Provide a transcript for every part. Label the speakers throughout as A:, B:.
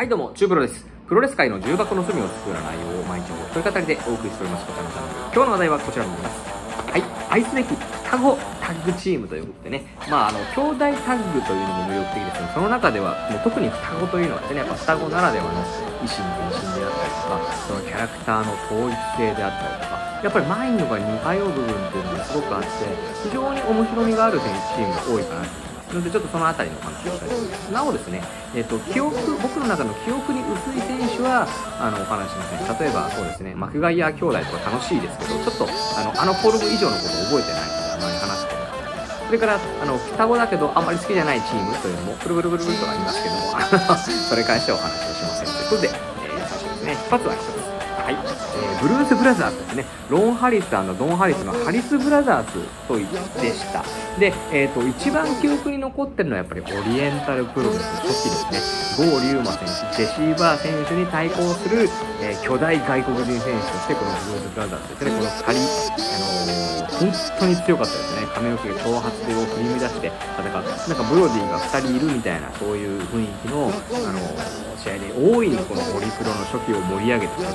A: はいどうも、チューブロです。プロレス界の重箱の隅を作る内容を毎日一人語りでお送りしておりますこちらのチャンネル。今日の話題はこちらになります。はい、愛すべき双子タッグチームということでね、まああの、兄弟タッグというのも魅力的ですが、その中ではもう特に双子というのはですね、やっぱ双子ならではの維心伝心であったりとか、そのキャラクターの統一性であったりとか、やっぱりマインドが似通う部分っていうのがすごくあって、非常に面白みがある選手チームが多いかなと。のでちょっとそのあたりのお話をしたいと思います。なおですね、えっ、と、記憶、僕の中の記憶に薄い選手は、あの、お話しません。例えば、そうですね、マクガイア兄弟とか楽しいですけど、ちょっと、あの、あのフォルム以上のことを覚えてないので、あまり話すことがない。それから、あの、双子だけど、あんまり好きじゃないチームというのも、ブルブルブルブルとありますけども、あ のそれに関してはお話をしません。ということで、えー、最初ですね、一発は一つ。はい、えーブルース・ブラザーズですね、ロン・ハリスドン・ハリスのハリス・ブラザーズとでした。で、えー、と一番記憶に残ってるのはやっぱりオリエンタルプロレス初期ですね、郷龍馬選手、ジェシー・バー選手に対抗する、えー巨大外国人選手として、このブルース・ブラザーズですね、この2人、あのー本当に強かったですね、髪の毛が挑発でを振り乱して戦う、なんかブロディが2人いるみたいな、そういう雰囲気の、あのー試合で大いにこのオリプロの初期を盛り上げてくれた。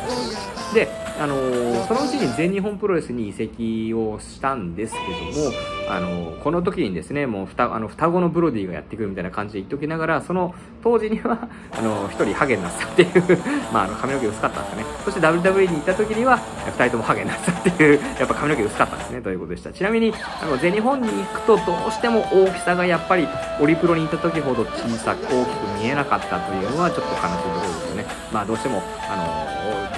A: で、あのーそのうちに全日本プロレスに移籍をしたんですけども、あのーこの時にですね、もう双あの双子のブロディがやってくるみたいな感じで言っておきながら、その当時には、あのー人ハゲになったっていう、まあ、あの髪の毛薄かったんですかね。そして WWE に行った時には、二人ともハゲになったっていう、やっぱ髪の毛薄かったんですね、ということでした。ちなみに、あの、全日本に行くとどうしても大きさがやっぱり、オリプロに行った時ほど小さく大きく見えなかったというのはちょっと悲しいところですよね。まあどうしても、あの、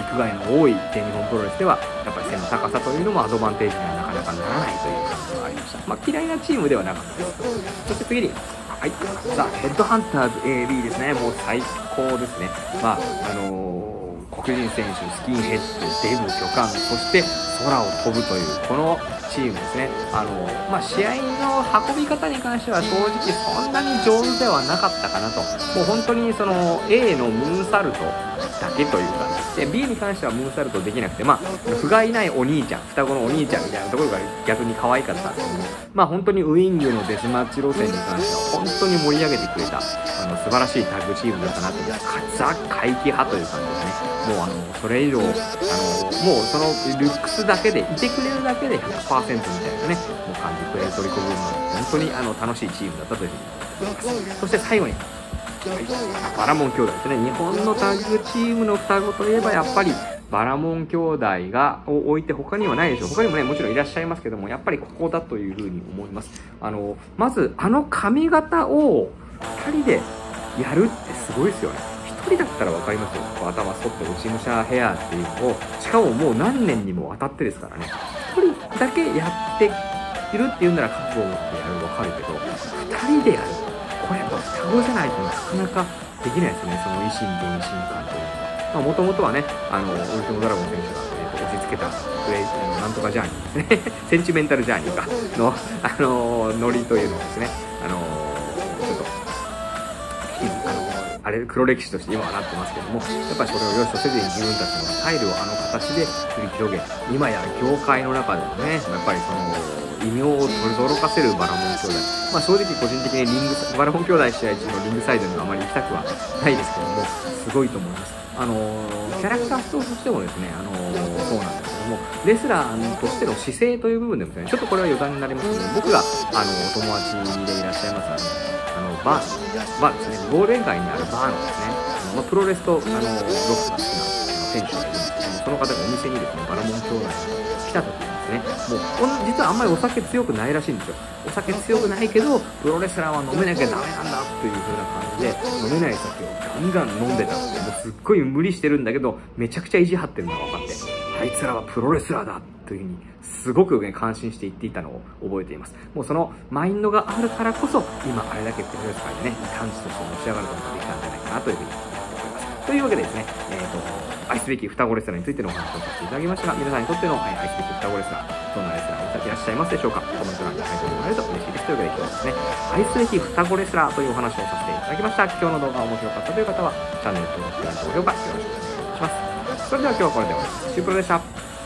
A: ビッグガイの多い全日本プロレスでは、やっぱり背の高さというのもアドバンテージにはなかなかならないという感じがありました。まあ嫌いなチームではなかったです。そして次に、はい。さあ、ヘッドハンターズ AB ですね。もう最高ですね。まあ、あのー黒人選手、スキンヘッド、デブ、巨漢、そして空を飛ぶという、このチームですね。あのーまあ、試合の運び方に関しては正直そんなに上手ではなかったかなと。もう本当にその A のムーンサルトだけという感じ。で、B に関してはムーンサルトできなくて、まあ、不甲斐ないお兄ちゃん、双子のお兄ちゃんみたいなところが逆に可愛かったんですけども、まあ本当にウイングのデスマッチ路線に関しては本当に盛り上げてくれた、あの、素晴らしいタッグチームだったなというか、ザ・怪奇派という感じですね。もうあの、それ以上、あの、もうそのルックスだけで、いてくれるだけで100%みたいなね、もう感じ、プレートリコブームの本当にあの、楽しいチームだったというふうに思います。そして最後に、バラモン兄弟ですね。日本のタッグチームの双子といえばやっぱりバラモン兄弟がを置いて他にはないでしょう。他にもね、もちろんいらっしゃいますけども、やっぱりここだというふうに思います。あの、まずあの髪型を2人でやるってすごいですよね。1人だったらわかりますよ。こう頭反って落ち武者ヘアっていうのを、しかももう何年にもわたってですからね。1人だけやっているっていうんなら覚悟を持ってやるわかるけど、2人でやる。そうじゃないとなかなかできないですね、その維新伝心感というのは。まあ、もともとはね、あの、ウルティモドラゴン選手が、えーと押し付けたプレイ、あのなんとかジャーニーですね。センチメンタルジャーニーか、の、あの、ノリというのをですね、あれ、黒歴史として今はなってますけども、やっぱりそれを良しとせずに自分たちのスタイルをあの形で繰り広げ、今や業界の中でもね、やっぱりその、異名を取り驚かせるバラモン兄弟。まあ正直個人的にリング、バラモン兄弟試合中のリングサイドにはあまり行きたくはないですけども、すごいと思います。あのーキャラクターとしてもですね、あのーそうなんですけども、レスラーとしての姿勢という部分でもですね、ちょっとこれは余談になりますけど、僕が、あの、お友達でいらっしゃいます、あの、あのバー、バーですね、ゴールデン街にあるバーのですね、あのまあ、プロレスと、あの、ロックが好きなあの選手がいるんですけども、その方がお店にですね、バラモン兄弟が来た時にですね、もうほん、実はあんまりお酒強くないらしいんですよ。お酒強くないけど、プロレスラーは飲めなきゃダメなんだっていう風な感じで、飲めない酒をガンガン飲んでたって、もうすっごい無理してるんだけど、めちゃくちゃ意地張ってるのが分かって、あいつらはプロレスラーだという風に、すごくね、感心して言っていたのを覚えています。もうそのマインドがあるからこそ、今あれだけプロレス界でね、感じとしてのし上がることができたんじゃないかなという風に思います。というわけでですね、えっ、と、愛すべき双子レスラーについてのお話をさせていただきましたが、皆さんにとってのえ愛すべき双子レスラー、どんなレスラーいらっしゃいますでしょうかコメント欄に書いてもらえると嬉しいです。というわけで今日はですね、愛すべき双子レスラーというお話をさせていただきました。今日の動画が面白かったという方は、チャンネル登録、高評価よろしくお願いします。それでは今日はこれで終わります。シュープロでした。